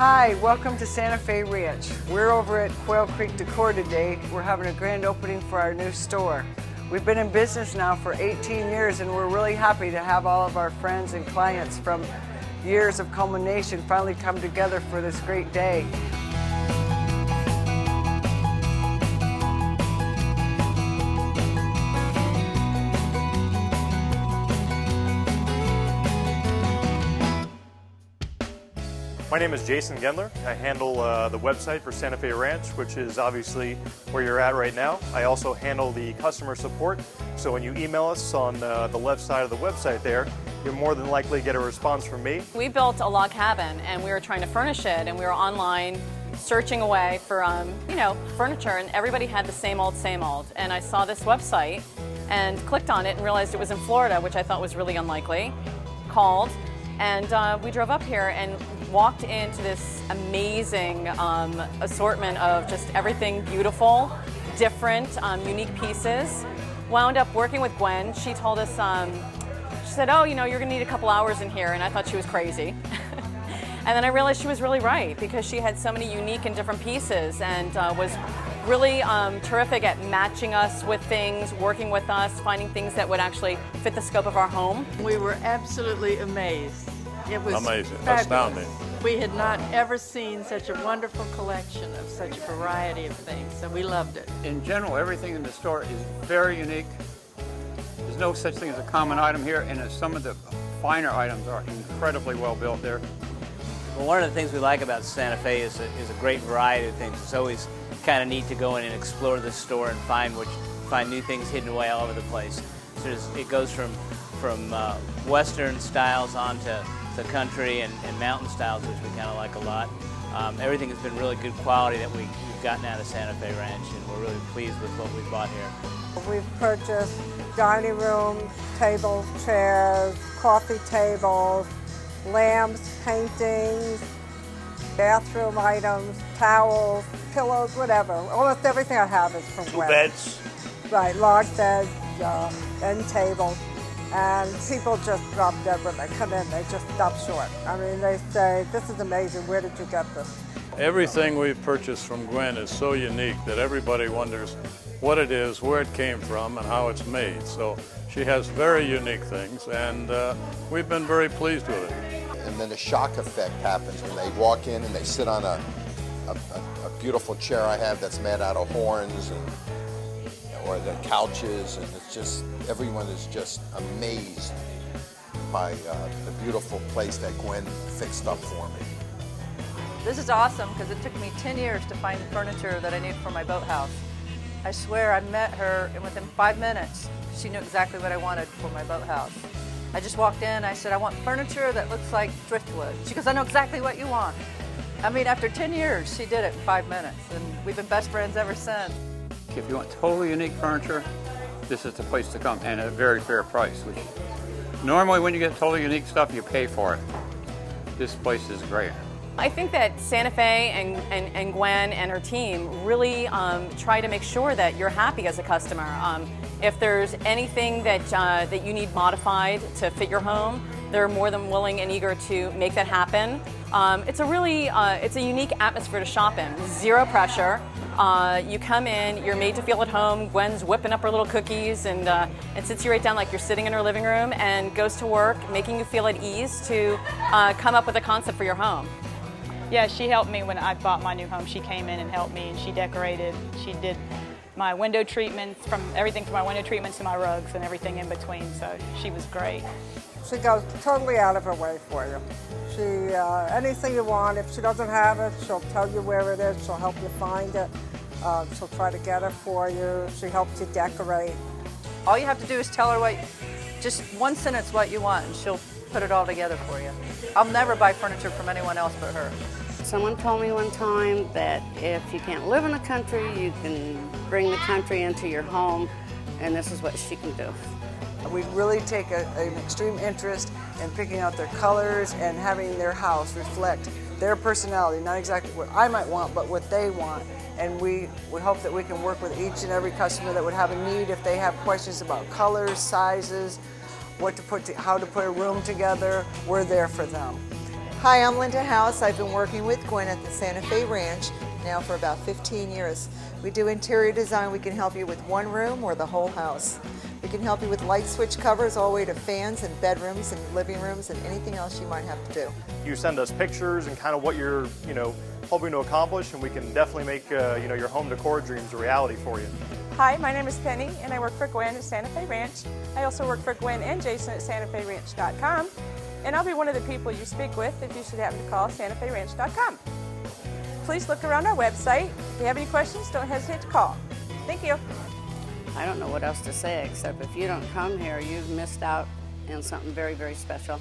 Hi, welcome to Santa Fe Ranch. We're over at Quail Creek Decor today. We're having a grand opening for our new store. We've been in business now for 18 years and we're really happy to have all of our friends and clients from years of culmination finally come together for this great day. My name is Jason Gendler. I handle uh, the website for Santa Fe Ranch, which is obviously where you're at right now. I also handle the customer support. So when you email us on uh, the left side of the website there, you're more than likely to get a response from me. We built a log cabin and we were trying to furnish it and we were online searching away for, um, you know, furniture and everybody had the same old, same old. And I saw this website and clicked on it and realized it was in Florida, which I thought was really unlikely. Called and uh, we drove up here and walked into this amazing um, assortment of just everything beautiful, different, um, unique pieces. Wound up working with Gwen. She told us, um, she said, oh, you know, you're gonna need a couple hours in here, and I thought she was crazy. and then I realized she was really right because she had so many unique and different pieces and uh, was really um, terrific at matching us with things, working with us, finding things that would actually fit the scope of our home. We were absolutely amazed. It was Amazing, fabulous. astounding. We had not ever seen such a wonderful collection of such a variety of things, so we loved it. In general, everything in the store is very unique. There's no such thing as a common item here, and some of the finer items are incredibly well built there. Well, one of the things we like about Santa Fe is a, is a great variety of things. It's always kind of neat to go in and explore the store and find which, find new things hidden away all over the place. So it goes from from uh, Western styles onto the country and, and mountain styles, which we kind of like a lot. Um, everything has been really good quality that we, have gotten out of Santa Fe Ranch, and we're really pleased with what we've bought here. We've purchased dining room tables, chairs, coffee tables, lamps, paintings, bathroom items, towels, pillows, whatever. Almost everything I have is from Two West. beds. Right, log beds, uh, end tables. And people just drop dead when they come in. They just stop short. I mean, they say, this is amazing. Where did you get this? Everything we've purchased from Gwen is so unique that everybody wonders what it is, where it came from, and how it's made. So she has very unique things, and uh, we've been very pleased with it. And then the shock effect happens when they walk in and they sit on a, a, a, a beautiful chair I have that's made out of horns and or the couches, and it's just everyone is just amazed by uh, the beautiful place that Gwen fixed up for me. This is awesome because it took me 10 years to find the furniture that I need for my boathouse. I swear I met her and within five minutes she knew exactly what I wanted for my boathouse. I just walked in, I said, I want furniture that looks like driftwood. She goes, I know exactly what you want. I mean, after 10 years, she did it in five minutes, and we've been best friends ever since. If you want totally unique furniture, this is the place to come, and at a very fair price. Which normally, when you get totally unique stuff, you pay for it. This place is great. I think that Santa Fe and, and, and Gwen and her team really um, try to make sure that you're happy as a customer. Um, if there's anything that, uh, that you need modified to fit your home, they're more than willing and eager to make that happen. Um, it's a really, uh, it's a unique atmosphere to shop in. Zero pressure. Uh, you come in, you're made to feel at home. Gwen's whipping up her little cookies and, uh, and sits you right down like you're sitting in her living room and goes to work, making you feel at ease to uh, come up with a concept for your home. Yeah, she helped me when I bought my new home. She came in and helped me and she decorated. She did my window treatments, from everything from my window treatments to my rugs and everything in between, so she was great. She goes totally out of her way for you. She, uh, anything you want, if she doesn't have it, she'll tell you where it is, she'll help you find it, uh, she'll try to get it for you, she helps you decorate. All you have to do is tell her what, just one sentence what you want, and she'll put it all together for you. I'll never buy furniture from anyone else but her. Someone told me one time that if you can't live in the country, you can bring the country into your home, and this is what she can do. We really take a, an extreme interest in picking out their colors and having their house reflect their personality, not exactly what I might want, but what they want. And we, we hope that we can work with each and every customer that would have a need if they have questions about colors, sizes, what to put, to, how to put a room together. We're there for them. Hi, I'm Linda House. I've been working with Gwen at the Santa Fe Ranch now for about 15 years. We do interior design. We can help you with one room or the whole house. We can help you with light switch covers all the way to fans and bedrooms and living rooms and anything else you might have to do. You send us pictures and kind of what you're, you know, hoping to accomplish, and we can definitely make, uh, you know, your home decor dreams a reality for you. Hi, my name is Penny, and I work for Gwen at Santa Fe Ranch. I also work for Gwen and Jason at SantaFeRanch.com, and I'll be one of the people you speak with if you should happen to call SantaFeRanch.com. Please look around our website. If you have any questions, don't hesitate to call. Thank you. I don't know what else to say except if you don't come here, you've missed out on something very, very special.